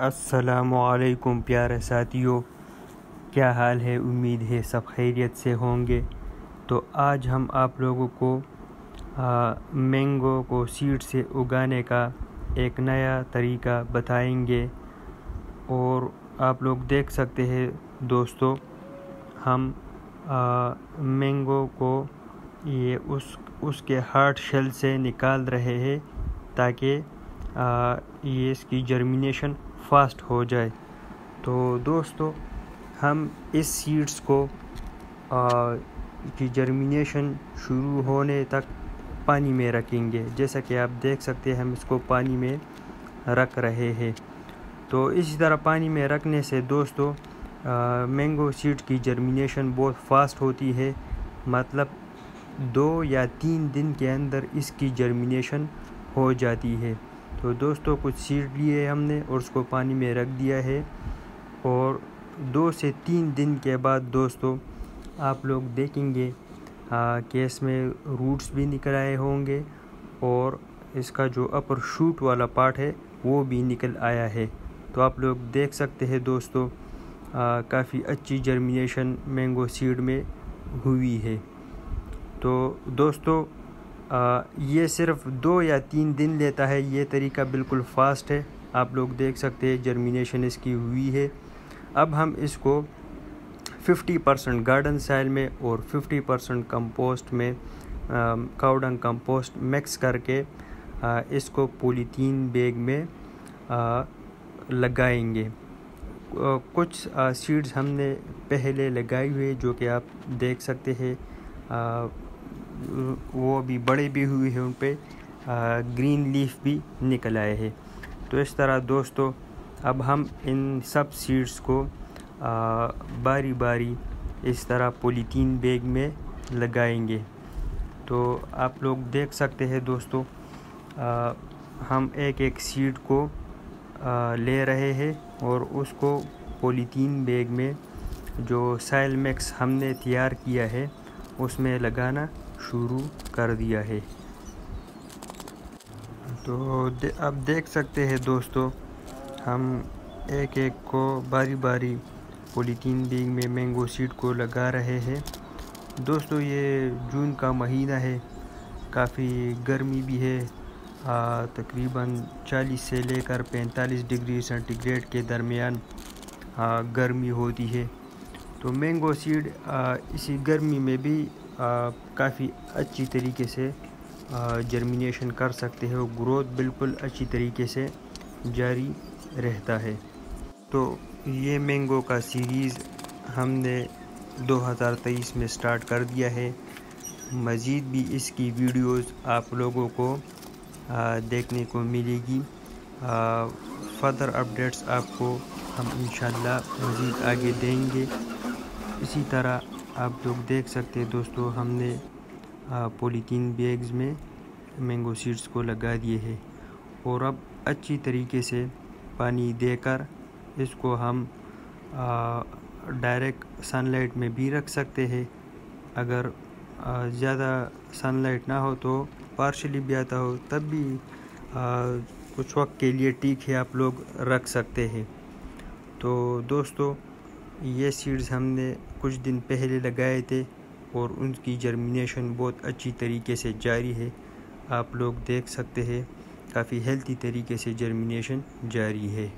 السلام علیکم پیارے ساتھیوں کیا حال ہے؟ امید ہے سب خیریت سے ہوں گے۔ تو آج ہم آپ لوگوں کو مینگو کو سیڈ سے اگانے کا ایک نیا طریقہ بتائیں گے۔ اور آپ لوگ دیکھ سکتے ہیں دوستو، ہم مینگو کو یہ اس اس کے ہارٹ شیل سے نکال رہے ہیں تاکہ یہ اس کی جرمینیشن فاسٹ ہو جائے۔ تو دوستو، ہم اس سیڈز کو کی جرمینیشن شروع ہونے تک پانی میں رکھیں گے۔ جیسا کہ آپ دیکھ سکتے ہیں، ہم اس کو پانی میں رکھ رہے ہیں۔ تو اسی طرح پانی میں رکھنے سے دوستو مینگو سیڈ کی جرمینیشن بہت فاسٹ ہوتی ہے۔ مطلب دو یا تین دن کے اندر اس کی جرمینیشن ہو جاتی ہے۔ تو دوستو، کچھ سیڈ لیے ہم نے اور اس کو پانی میں رکھ دیا ہے۔ اور دو سے تین دن کے بعد دوستو، آپ لوگ دیکھیں گے کہ اس میں روٹس بھی نکل آئے ہوں گے اور اس کا جو اپر شوٹ والا پارٹ ہے، وہ بھی نکل آیا ہے۔ تو آپ لوگ دیکھ سکتے ہیں دوستو کافی اچھی جرمینیشن مینگو سیڈ میں ہوئی ہے۔ تو دوستو یہ صرف دو یا تین دن لیتا ہے۔ یہ طریقہ بالکل فاسٹ ہے۔ آپ لوگ دیکھ سکتے ہیں جرمینیشن اس کی ہوئی ہے۔ اب ہم اس کو ففٹی پرسنٹ گارڈن سائل میں اور ففٹی پرسنٹ کمپوسٹ میں کاؤڈنگ کمپوسٹ مکس کر کے اس کو پولیتین بیگ میں لگائیں گے۔ کچھ سیڈز ہم نے پہلے لگائی ہوئے جو کہ آپ دیکھ سکتے ہیں۔ بھی بڑے بھی ہوئے ہیں ان پہ گرین لیف بھی نکل آئے ہیں۔ تو اس طرح دوستو، اب ہم ان سب سیڈز کو باری باری اس طرح پولیتین بیگ میں لگائیں گے۔ تو آپ لوگ دیکھ سکتے ہیں دوستو ہم ایک ایک سیڈ کو لے رہے ہیں اور اس کو پولیتین بیگ میں، جو سائل میکس ہم نے تیار کیا ہے، اس میں لگانا۔ شروع کر دیا ہے۔ تو اب دیکھ سکتے ہیں دوستو، ہم ایک ایک کو باری باری پولیتین بیگ میں مینگو سیڈ کو لگا رہے ہیں۔ دوستو، یہ جون کا مہینہ ہے، کافی گرمی بھی ہے۔ تقریباً چالیس سے لے کر پینتالیس ڈگری سینٹی گریڈ کے درمیان گرمی ہوتی ہے۔ تو مینگو سیڈ اسی گرمی میں بھی کافی اچھی طریقے سے جرمینیشن کر سکتے ہیں اور گروتھ بالکل اچھی طریقے سے جاری رہتا ہے۔ تو یہ مینگو کا سیریز ہم نے دو ہزار تیئیس میں سٹارٹ کر دیا ہے۔ مزید بھی اس کی ویڈیوز آپ لوگوں کو دیکھنے کو ملے گی۔ فردر اپڈیٹس آپ کو ہم انشاءاللہ مزید آگے دیں گے۔ اسی طرح آپ لوگ دیکھ سکتے دوستو، ہم نے پولیتین بیگز میں مینگو سیڈز کو لگا دیے ہیں۔ اور اب اچھی طریقے سے پانی دے کر اس کو ہم ڈائریکٹ سن لائٹ میں بھی رکھ سکتے ہیں۔ اگر زیادہ سن لائٹ نہ ہو تو پارشلی بھی آتا ہو، تب بھی کچھ وقت کے لیے ٹھیک ہے، آپ لوگ رکھ سکتے ہیں۔ تو دوستو یہ سیڈز ہم نے کچھ دن پہلے لگائے تھے اور ان کی جرمینیشن بہت اچھی طریقے سے جاری ہے۔ آپ لوگ دیکھ سکتے ہیں، کافی ہیلتھی طریقے سے جرمینیشن جاری ہے۔